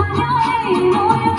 Oh, yeah, oh, yeah.